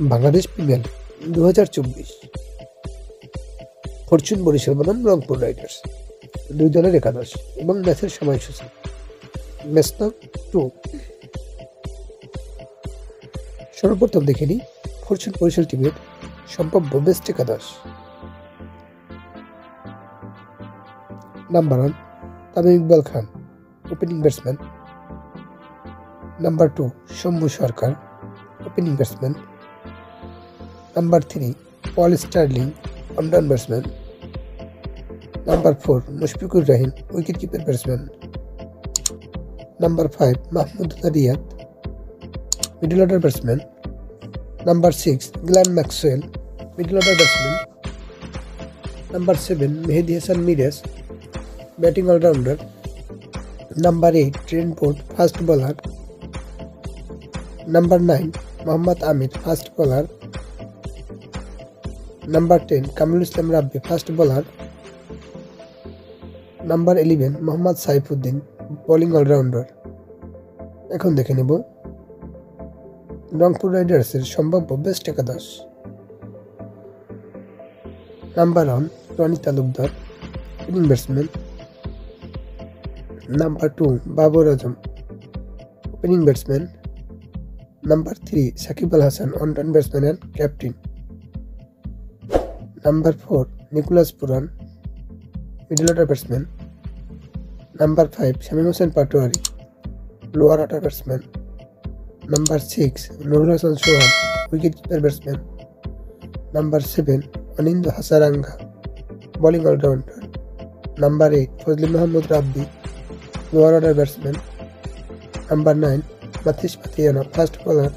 Bangladesh premier দু হাজার চব্বিশ। ফরচুন বরিশাল বনাম, রংপুর রাইডার্স। দুই দলের একাদশ এবং ম্যাচের সময়সূচি। ম্যাচ নাম টু। সর্বপ্রথম দেখে নিই ফরচুন বরিশাল টিমের সম্ভাব্য বেস্ট একাদশ। Number one, Tamim Iqbal Khan opening batsman number two, Shambhu Sarkar opening batsman number three Paul Stirling ऑमडन batsman. Number four, Mushfiqur Rahim wicket keeper batsman number five, Mahmud Riyad middle order batsman number six, Glenn Maxwell middle order batsman number seven, Mehedi Hasan Miraz batting allrounder number eight, Trent fast bowler number nine, Mohammad Amir fast bowler number ten Kamrul Islam Rabbi fast bowler number eleven Mohammad Saifuddin bowling allrounder এখন দেখে নেব। রংপুর রাইডার্সের সম্ভাব্য best একাদশ। Number one Rony Talukdar opening batsman number two Babar Azam opening batsman number three Shakib Al Hasan on run batsman and captain number four Nicholas Pooran middle order batsman number five Shamim Hossain Patwari lower order batsman number six Nurul Hasan Sohan wicket keeper batsman number seven Wanindu Hasaranga bowling allrounder number eight Fazle Mohammad Rabbi lower order batsman number nine Matheesha Pathirana fast bowler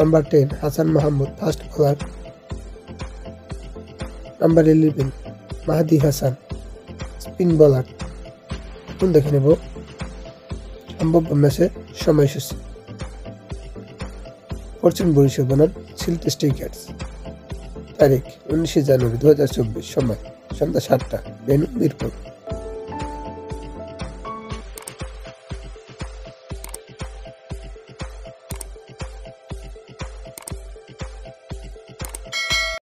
number ten Hasan Mahmud fast bowler number eleven Mahedi Hasan spin bowler এখন দেখে নেব? সম্ভাব্য ম্যাচের সময়সূচি Fortune Barishal বনাম silk stickers তারিখ উনিশে জানুয়ারি দু হাজার চব্বিশ, সময় সন্ধ্যা সাতটা। বেনু মিরপুর।